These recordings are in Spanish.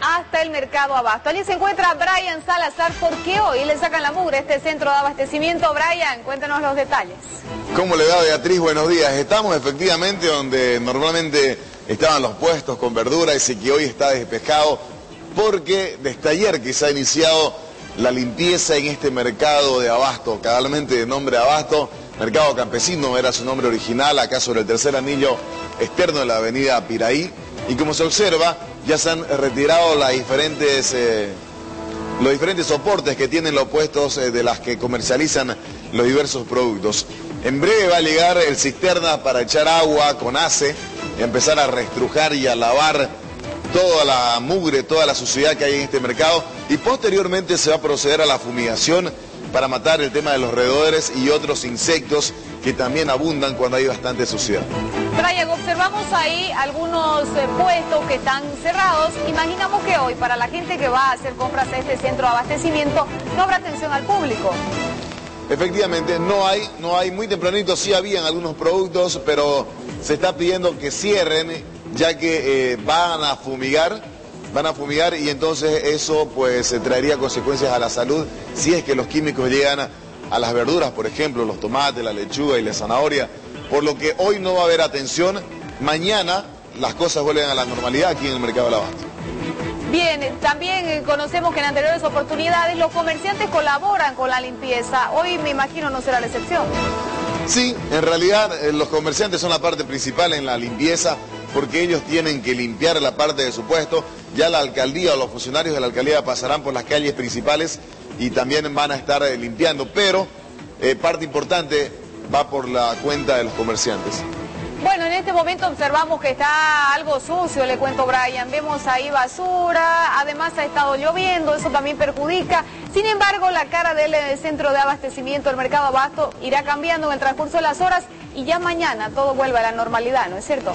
hasta el mercado abasto. Allí se encuentra Brian Salazar. ¿Por qué hoy le sacan la mugre a este centro de abastecimiento? Brian, cuéntanos los detalles. ¿Cómo le va Beatriz? Buenos días. Estamos efectivamente donde normalmente estaban los puestos con verduras y que hoy está despejado porque desde ayer que se ha iniciado la limpieza en este mercado de abasto, cabalmente de nombre abasto, mercado campesino era su nombre original, acá sobre el tercer anillo externo de la avenida Piraí. Y como se observa, ya se han retirado eh, los diferentes soportes que tienen los puestos eh, de las que comercializan los diversos productos. En breve va a llegar el cisterna para echar agua con ACE, y empezar a reestrujar y a lavar toda la mugre, toda la suciedad que hay en este mercado y posteriormente se va a proceder a la fumigación para matar el tema de los roedores y otros insectos que también abundan cuando hay bastante suciedad. Brian, observamos ahí algunos eh, puestos que están cerrados. Imaginamos que hoy, para la gente que va a hacer compras a este centro de abastecimiento, no habrá atención al público. Efectivamente, no hay, no hay, muy tempranito sí habían algunos productos, pero se está pidiendo que cierren, ya que eh, van a fumigar, van a fumigar y entonces eso pues traería consecuencias a la salud si es que los químicos llegan a las verduras, por ejemplo, los tomates, la lechuga y la zanahoria, por lo que hoy no va a haber atención, mañana las cosas vuelven a la normalidad aquí en el mercado de la abasto. Bien, también eh, conocemos que en anteriores oportunidades los comerciantes colaboran con la limpieza. Hoy me imagino no será la excepción. Sí, en realidad eh, los comerciantes son la parte principal en la limpieza porque ellos tienen que limpiar la parte de su puesto. Ya la alcaldía o los funcionarios de la alcaldía pasarán por las calles principales y también van a estar eh, limpiando, pero parte importante va por la cuenta de los comerciantes. Bueno, en este momento observamos que está algo sucio, le cuento Brian. Vemos ahí basura, además ha estado lloviendo, eso también perjudica. Sin embargo, la cara del eh, centro de abastecimiento, el mercado abasto, irá cambiando en el transcurso de las horas y ya mañana todo vuelve a la normalidad, ¿no es cierto?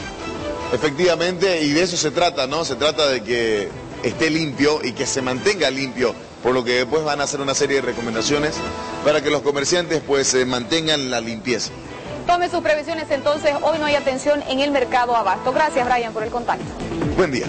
Efectivamente, y de eso se trata, ¿no? Se trata de que esté limpio y que se mantenga limpio, por lo que después van a hacer una serie de recomendaciones para que los comerciantes pues eh, mantengan la limpieza. Tome sus previsiones entonces, hoy no hay atención en el mercado abasto. Gracias Brian por el contacto. Buen día.